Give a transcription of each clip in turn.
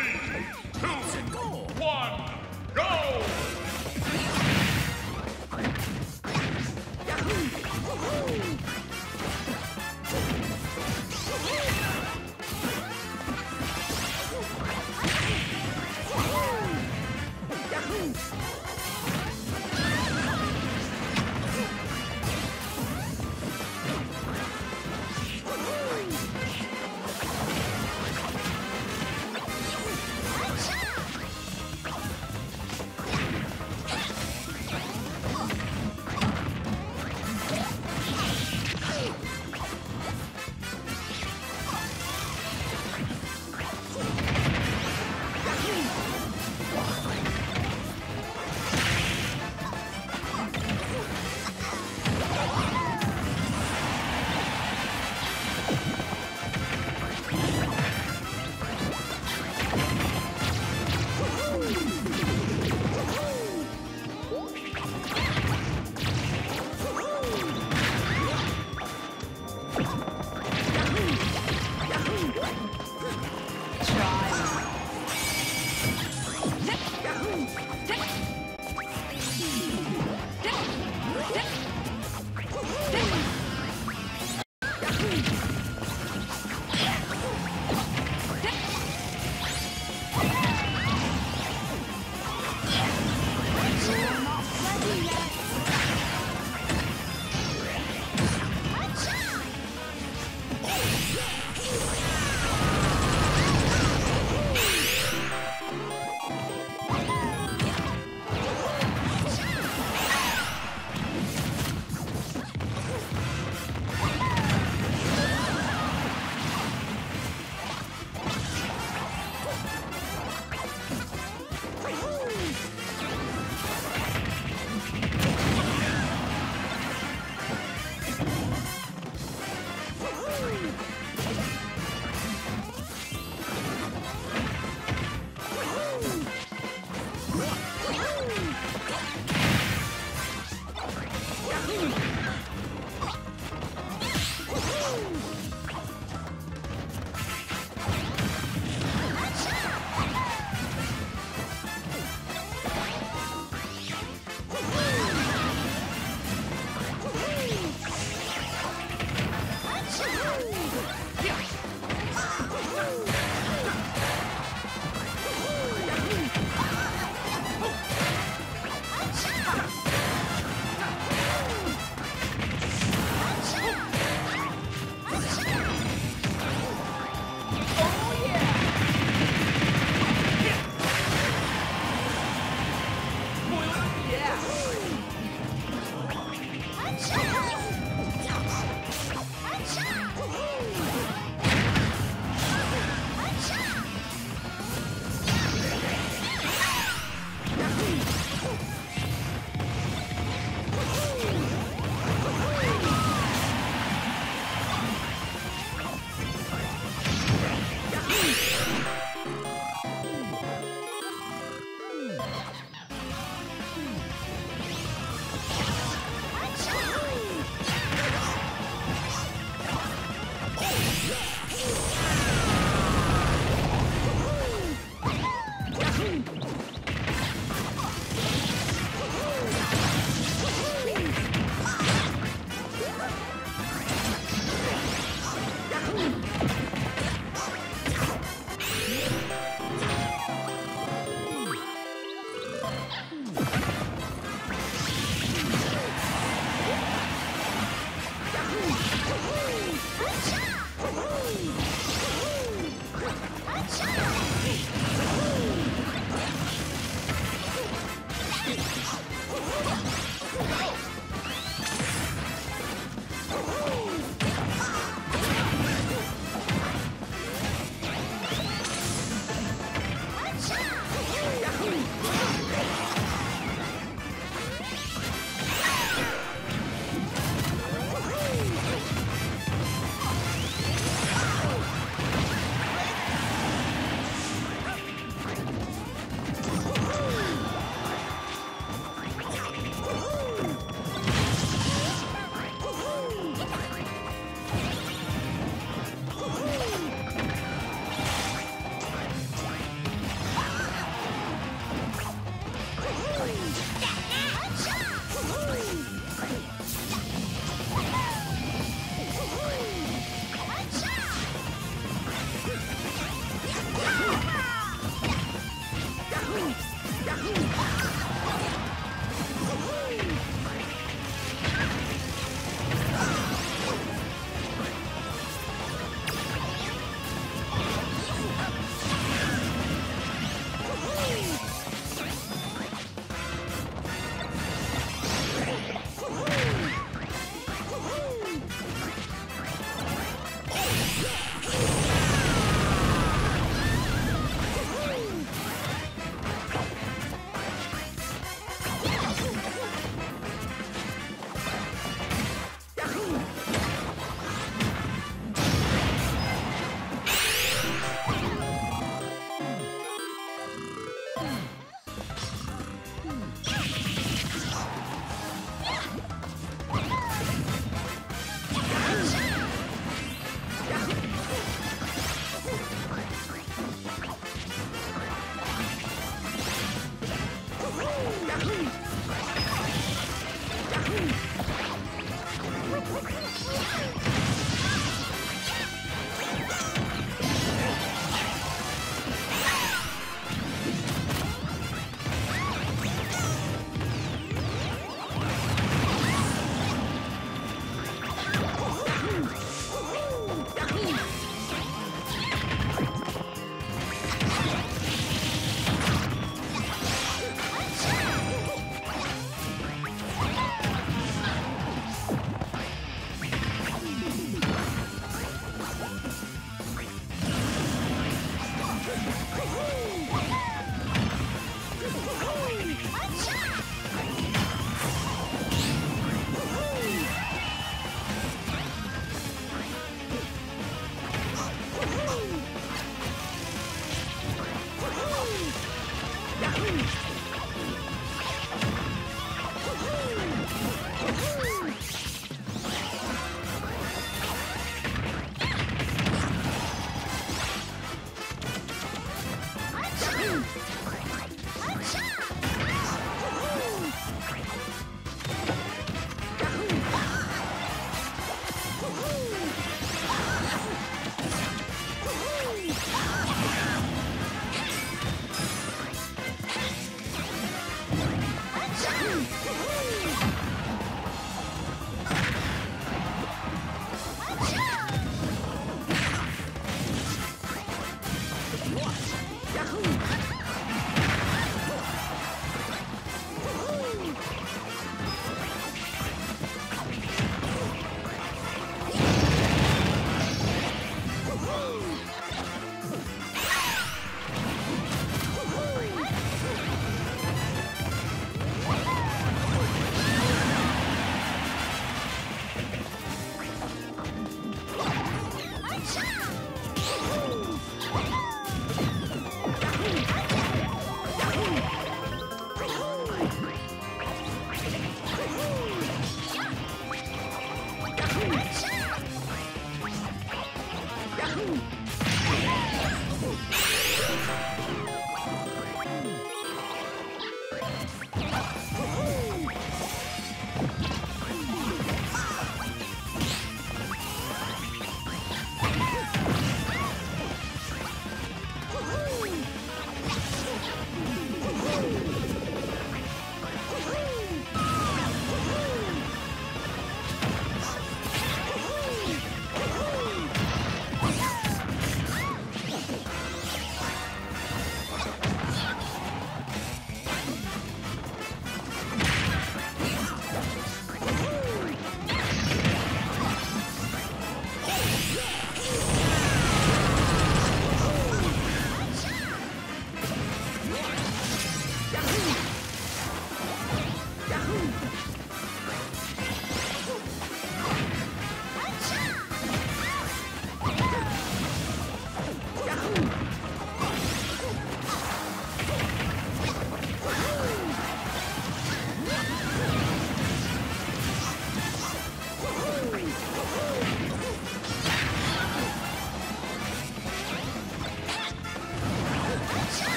Three,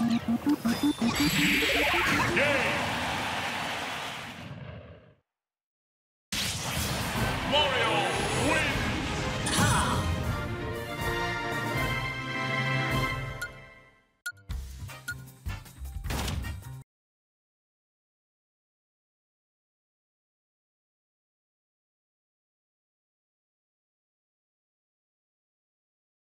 Game!